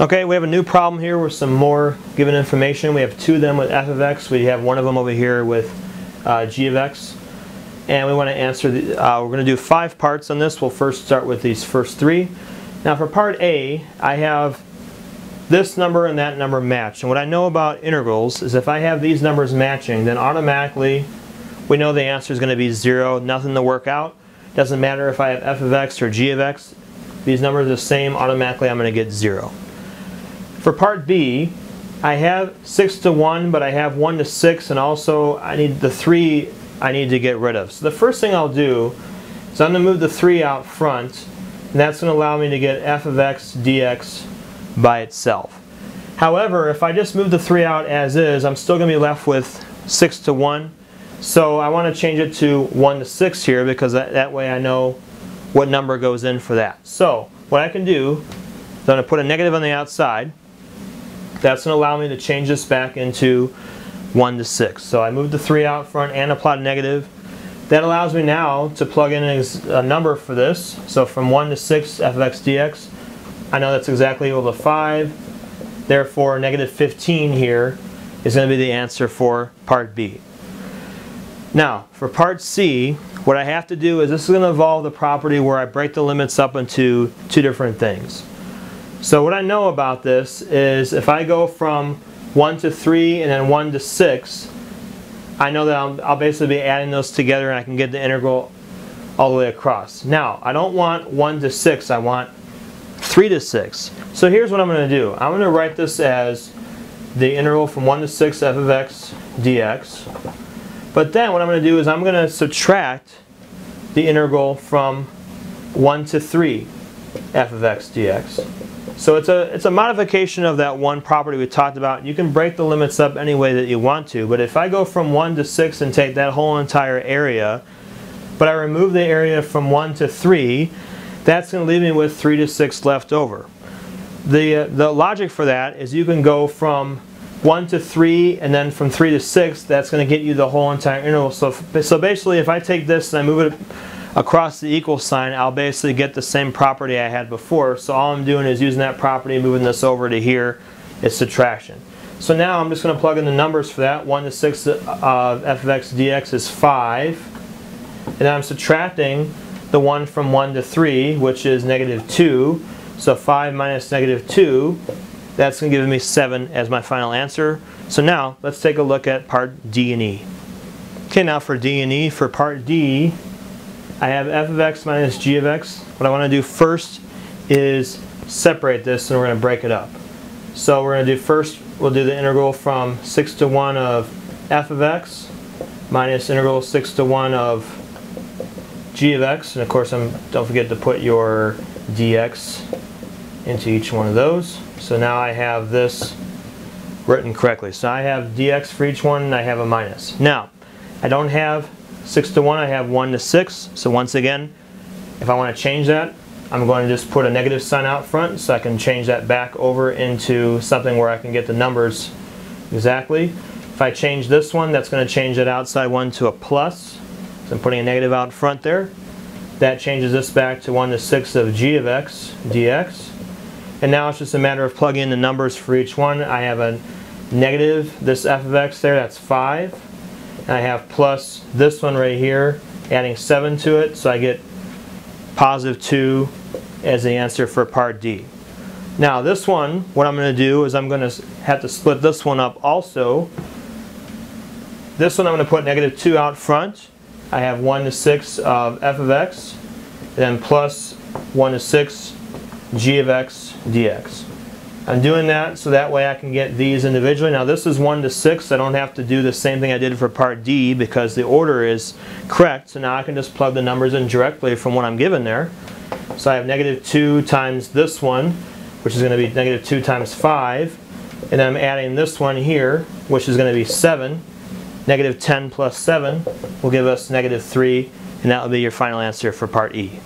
Okay, we have a new problem here with some more given information. We have two of them with f of x. We have one of them over here with uh, g of x. And we want to answer, the, uh, we're going to do five parts on this. We'll first start with these first three. Now for part A, I have this number and that number match. And what I know about integrals is if I have these numbers matching, then automatically we know the answer is going to be 0, nothing to work out. Doesn't matter if I have f of x or g of x. These numbers are the same, automatically I'm going to get 0. For part B, I have 6 to 1, but I have 1 to 6, and also I need the 3 I need to get rid of. So the first thing I'll do is I'm going to move the 3 out front, and that's going to allow me to get f of x dx by itself. However, if I just move the 3 out as is, I'm still going to be left with 6 to 1. So I want to change it to 1 to 6 here because that, that way I know what number goes in for that. So what I can do is I'm going to put a negative on the outside. That's going to allow me to change this back into 1 to 6. So I moved the 3 out front and applied negative. That allows me now to plug in a number for this. So from 1 to 6 f of x dx, I know that's exactly equal to 5. Therefore, negative 15 here is going to be the answer for part B. Now, for part C, what I have to do is this is going to involve the property where I break the limits up into two different things. So what I know about this is if I go from 1 to 3 and then 1 to 6, I know that I'll, I'll basically be adding those together and I can get the integral all the way across. Now, I don't want 1 to 6, I want 3 to 6. So here's what I'm going to do. I'm going to write this as the integral from 1 to 6 f of x dx. But then what I'm going to do is I'm going to subtract the integral from 1 to 3 f of x dx. So it's a, it's a modification of that one property we talked about. You can break the limits up any way that you want to, but if I go from 1 to 6 and take that whole entire area, but I remove the area from 1 to 3, that's going to leave me with 3 to 6 left over. The, uh, the logic for that is you can go from 1 to 3 and then from 3 to 6 that's going to get you the whole entire interval. So, so basically if I take this and I move it across the equal sign I'll basically get the same property I had before. So all I'm doing is using that property moving this over to here is subtraction. So now I'm just going to plug in the numbers for that. 1 to 6 of uh, f of x dx is 5. And I'm subtracting the one from 1 to 3 which is negative 2. So 5 minus negative 2 that's going to give me 7 as my final answer. So now, let's take a look at part D and E. Okay, now for D and E, for part D, I have f of x minus g of x. What I want to do first is separate this and we're going to break it up. So we're going to do first, we'll do the integral from 6 to 1 of f of x minus integral 6 to 1 of g of x. And of course, I'm, don't forget to put your dx into each one of those. So now I have this written correctly. So I have dx for each one and I have a minus. Now, I don't have 6 to 1, I have 1 to 6. So once again, if I want to change that, I'm going to just put a negative sign out front so I can change that back over into something where I can get the numbers exactly. If I change this one, that's going to change that outside one to a plus. So I'm putting a negative out front there. That changes this back to 1 to 6 of g of x dx. And now it's just a matter of plugging in the numbers for each one. I have a negative, this f of x there, that's 5. And I have plus this one right here, adding 7 to it, so I get positive 2 as the answer for part D. Now this one, what I'm going to do is I'm going to have to split this one up also. This one I'm going to put negative 2 out front. I have 1 to 6 of f of x, then plus 1 to 6 g of x dx. I'm doing that so that way I can get these individually. Now this is 1 to 6. I don't have to do the same thing I did for part D because the order is correct. So now I can just plug the numbers in directly from what I'm given there. So I have negative 2 times this one, which is going to be negative 2 times 5. And I'm adding this one here, which is going to be 7. Negative 10 plus 7 will give us negative 3, and that will be your final answer for part E.